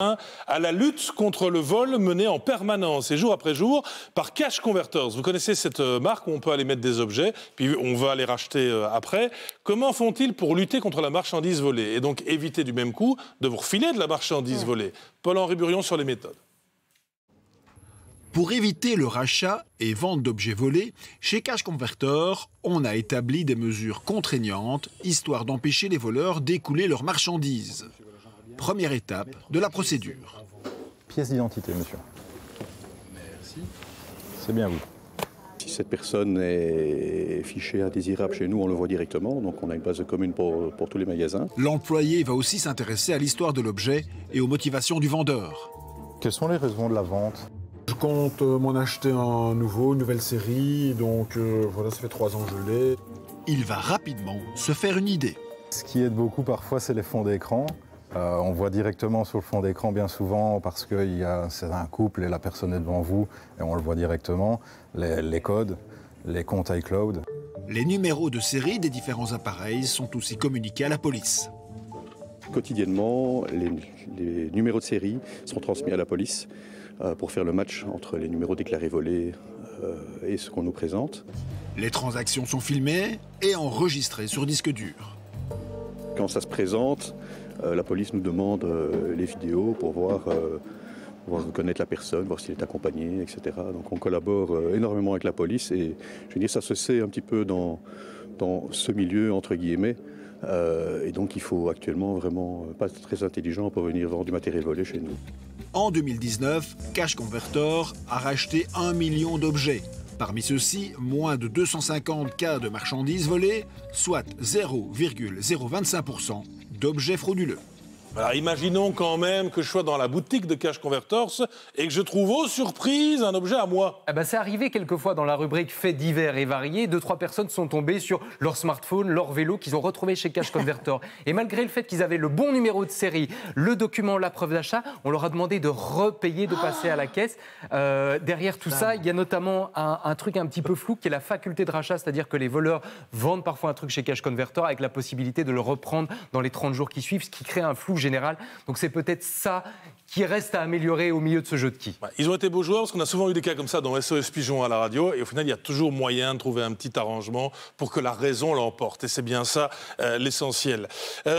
à la lutte contre le vol mené en permanence et jour après jour par Cash Converters. Vous connaissez cette euh, marque où on peut aller mettre des objets, puis on va les racheter euh, après. Comment font-ils pour lutter contre la marchandise volée et donc éviter du même coup de vous refiler de la marchandise volée? Paul-Henri Burion sur les méthodes. Pour éviter le rachat et vente d'objets volés, chez Cash Converter, on a établi des mesures contraignantes, histoire d'empêcher les voleurs d'écouler leurs marchandises. Première étape de la procédure. Pièce d'identité, monsieur. Merci. C'est bien vous. Si cette personne est fichée indésirable chez nous, on le voit directement, donc on a une base commune pour, pour tous les magasins. L'employé va aussi s'intéresser à l'histoire de l'objet et aux motivations du vendeur. Quelles sont les raisons de la vente? Je compte euh, m'en acheter un nouveau, une nouvelle série, donc euh, voilà, ça fait trois ans que je l'ai. Il va rapidement se faire une idée. Ce qui aide beaucoup parfois, c'est les fonds d'écran. Euh, on voit directement sur le fond d'écran bien souvent parce que c'est un couple et la personne est devant vous et on le voit directement. Les, les codes, les comptes iCloud. Les numéros de série des différents appareils sont aussi communiqués à la police. Quotidiennement, les, les numéros de série sont transmis à la police euh, pour faire le match entre les numéros déclarés volés euh, et ce qu'on nous présente. Les transactions sont filmées et enregistrées sur disque dur. Quand ça se présente, euh, la police nous demande euh, les vidéos pour voir, euh, voir reconnaître la personne, voir s'il est accompagné, etc. Donc on collabore euh, énormément avec la police et je veux dire, ça se sait un petit peu dans, dans ce milieu, entre guillemets. Et donc il faut actuellement vraiment pas être très intelligent pour venir vendre du matériel volé chez nous. En 2019, Cash Converter a racheté un million d'objets. Parmi ceux-ci, moins de 250 cas de marchandises volées, soit 0,025% d'objets frauduleux. Alors imaginons quand même que je sois dans la boutique de Cash Converters et que je trouve aux surprises un objet à moi. Ah bah, c'est arrivé quelquefois dans la rubrique faits divers et variés. Deux, trois personnes sont tombées sur leur smartphone, leur vélo qu'ils ont retrouvé chez Cash Converter. et malgré le fait qu'ils avaient le bon numéro de série, le document, la preuve d'achat, on leur a demandé de repayer, de passer à la caisse. Euh, derrière tout ça, il y a notamment un, un truc un petit peu flou qui est la faculté de rachat, c'est-à-dire que les voleurs vendent parfois un truc chez Cash Converter avec la possibilité de le reprendre dans les 30 jours qui suivent, ce qui crée un flou Donc c'est peut-être ça qui reste à améliorer au milieu de ce jeu de qui. Ils ont été beaux joueurs parce qu'on a souvent eu des cas comme ça dans SOS Pigeon à la radio et au final il y a toujours moyen de trouver un petit arrangement pour que la raison l'emporte et c'est bien ça euh, l'essentiel. Euh,